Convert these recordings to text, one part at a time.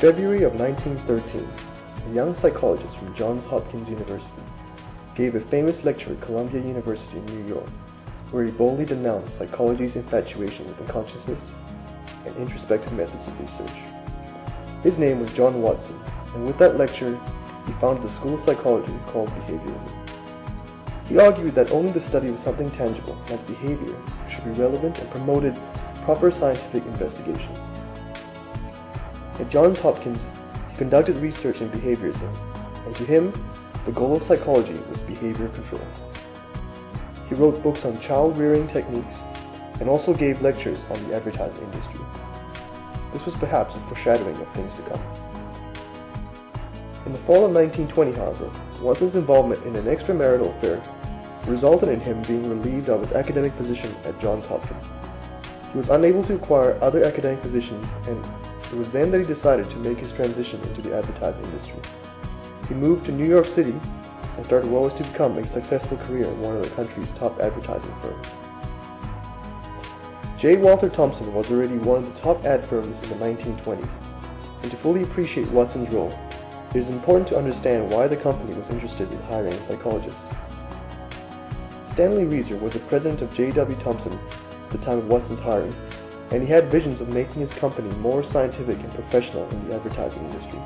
February of 1913, a young psychologist from Johns Hopkins University gave a famous lecture at Columbia University in New York, where he boldly denounced psychology's infatuation with unconsciousness and introspective methods of research. His name was John Watson, and with that lecture, he founded the school of psychology called behaviorism. He argued that only the study of something tangible, like behavior, should be relevant and promoted proper scientific investigation. At Johns Hopkins, he conducted research in behaviorism, and to him, the goal of psychology was behavior control. He wrote books on child rearing techniques and also gave lectures on the advertising industry. This was perhaps a foreshadowing of things to come. In the fall of 1920, however, Watson's involvement in an extramarital affair resulted in him being relieved of his academic position at Johns Hopkins. He was unable to acquire other academic positions and it was then that he decided to make his transition into the advertising industry. He moved to New York City and started what was to become a successful career in one of the country's top advertising firms. J. Walter Thompson was already one of the top ad firms in the 1920s, and to fully appreciate Watson's role, it is important to understand why the company was interested in hiring a psychologist. Stanley Resor was the president of J.W. Thompson at the time of Watson's hiring, and he had visions of making his company more scientific and professional in the advertising industry.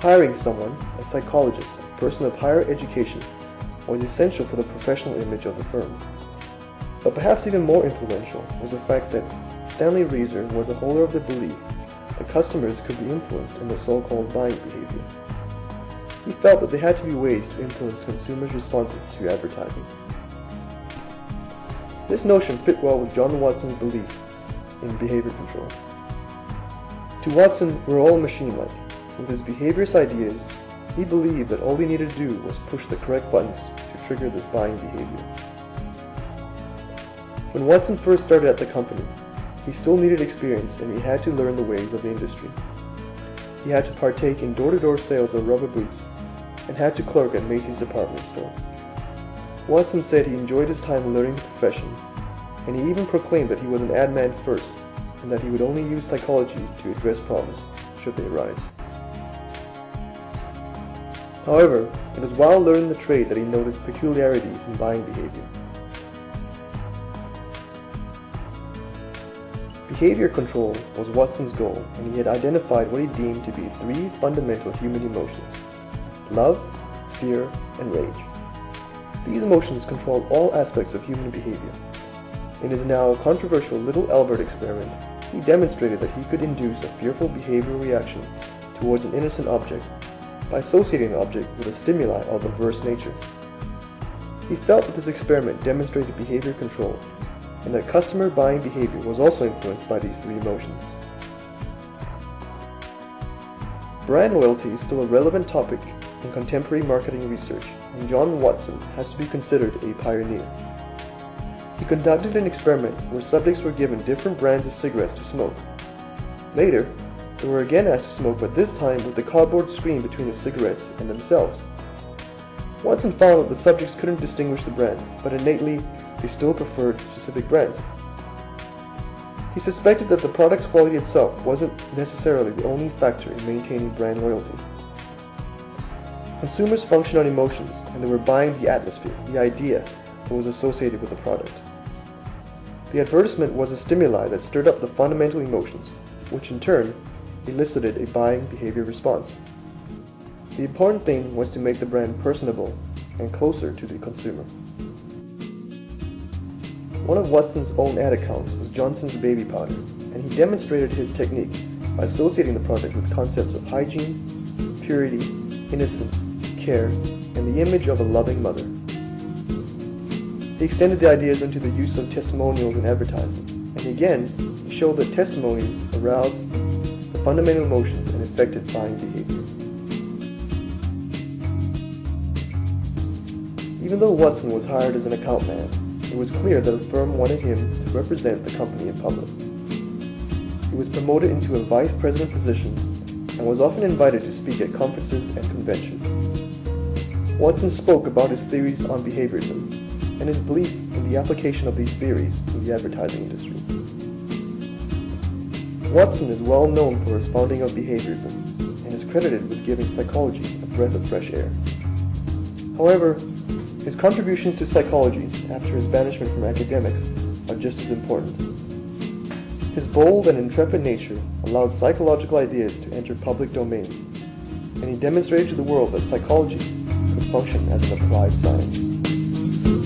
Hiring someone, a psychologist, a person of higher education, was essential for the professional image of the firm. But perhaps even more influential was the fact that Stanley Resor was a holder of the belief that customers could be influenced in the so-called buying behavior. He felt that there had to be ways to influence consumers' responses to advertising. This notion fit well with John Watson's belief in behavior control. To Watson, we're all machine-like. With his behaviorist ideas, he believed that all he needed to do was push the correct buttons to trigger this buying behavior. When Watson first started at the company, he still needed experience and he had to learn the ways of the industry. He had to partake in door-to-door sales of rubber boots and had to clerk at Macy's department store. Watson said he enjoyed his time learning the profession, and he even proclaimed that he was an ad man first and that he would only use psychology to address problems should they arise. However, it was while learning the trade that he noticed peculiarities in buying behavior. Behavior control was Watson's goal, and he had identified what he deemed to be three fundamental human emotions love, fear, and rage. These emotions control all aspects of human behavior. In his now controversial Little Albert experiment, he demonstrated that he could induce a fearful behavioral reaction towards an innocent object by associating the object with a stimuli of adverse nature. He felt that this experiment demonstrated behavior control and that customer buying behavior was also influenced by these three emotions. Brand loyalty is still a relevant topic in contemporary marketing research, and John Watson has to be considered a pioneer. He conducted an experiment where subjects were given different brands of cigarettes to smoke. Later, they were again asked to smoke, but this time with the cardboard screen between the cigarettes and themselves. Watson found that the subjects couldn't distinguish the brands, but innately they still preferred specific brands. He suspected that the product's quality itself wasn't necessarily the only factor in maintaining brand loyalty. Consumers function on emotions, and they were buying the atmosphere, the idea that was associated with the product. The advertisement was a stimuli that stirred up the fundamental emotions, which in turn elicited a buying behavior response. The important thing was to make the brand personable and closer to the consumer. One of Watson's own ad accounts was Johnson's baby powder, and he demonstrated his technique by associating the product with concepts of hygiene, purity, innocence, care, and the image of a loving mother. He extended the ideas into the use of testimonials in advertising, and again, he showed that testimonies aroused the fundamental emotions and affected buying behavior. Even though Watson was hired as an account man, it was clear that the firm wanted him to represent the company in public. He was promoted into a vice president position and was often invited to speak at conferences and conventions. Watson spoke about his theories on behaviorism and his belief in the application of these theories in the advertising industry. Watson is well known for his founding of behaviorism and is credited with giving psychology a breath of fresh air. However, his contributions to psychology after his banishment from academics are just as important. His bold and intrepid nature allowed psychological ideas to enter public domains, and he demonstrated to the world that psychology function as an applied science.